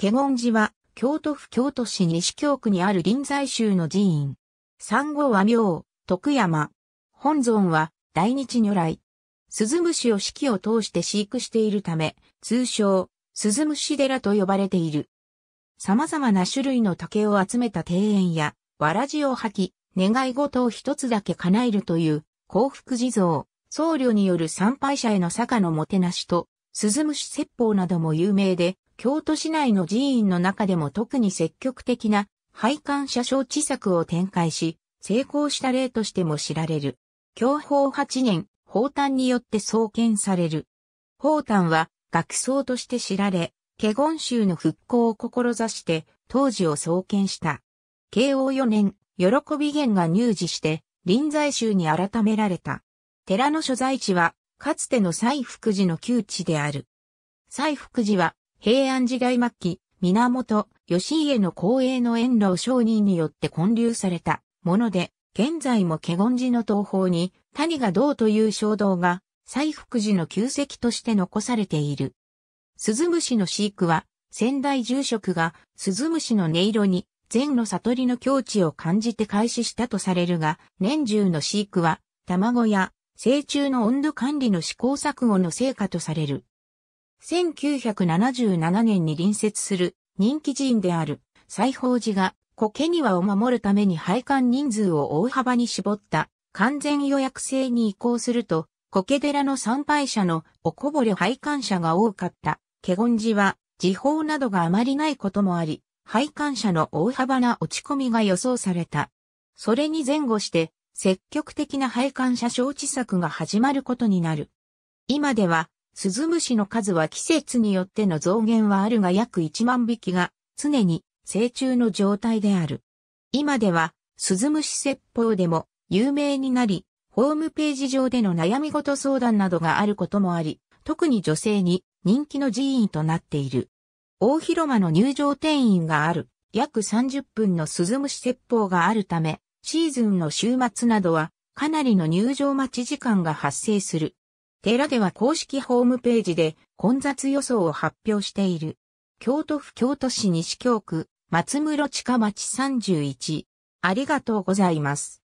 華厳寺は、京都府京都市西京区にある臨済宗の寺院。産後は明、徳山。本尊は、大日如来。鈴虫を四季を通して飼育しているため、通称、鈴虫寺と呼ばれている。様々な種類の竹を集めた庭園や、わらじを吐き、願い事を一つだけ叶えるという、幸福地蔵、僧侶による参拝者への坂のもてなしと、鈴虫説法なども有名で、京都市内の寺院の中でも特に積極的な配管車掌地作を展開し、成功した例としても知られる。享保8年、宝丹によって創建される。宝丹は学僧として知られ、華厳宗の復興を志して当時を創建した。慶応4年、喜び源が入寺して臨済宗に改められた。寺の所在地はかつての西福寺の旧地である。西福寺は平安時代末期、源義家の公営の遠路商人によって建立されたもので、現在も華厳寺の東方に谷が道という衝動が西福寺の旧跡として残されている。鈴虫の飼育は先代住職が鈴虫の音色に禅の悟りの境地を感じて開始したとされるが、年中の飼育は卵や成虫の温度管理の試行錯誤の成果とされる。1977年に隣接する人気寺院である西宝寺が苔庭を守るために配管人数を大幅に絞った完全予約制に移行すると、苔寺の参拝者のおこぼれ配管者が多かった華厳寺は時報などがあまりないこともあり、配管者の大幅な落ち込みが予想された。それに前後して積極的な配管者招致策が始まることになる。今では、スズムシの数は季節によっての増減はあるが約1万匹が常に成虫の状態である。今では、スズムシ説法でも有名になり、ホームページ上での悩み事相談などがあることもあり、特に女性に人気の寺院となっている。大広間の入場定員がある、約30分のスズムシ説法があるため、シーズンの週末などはかなりの入場待ち時間が発生する。寺では公式ホームページで混雑予想を発表している。京都府京都市西京区松室地下町31。ありがとうございます。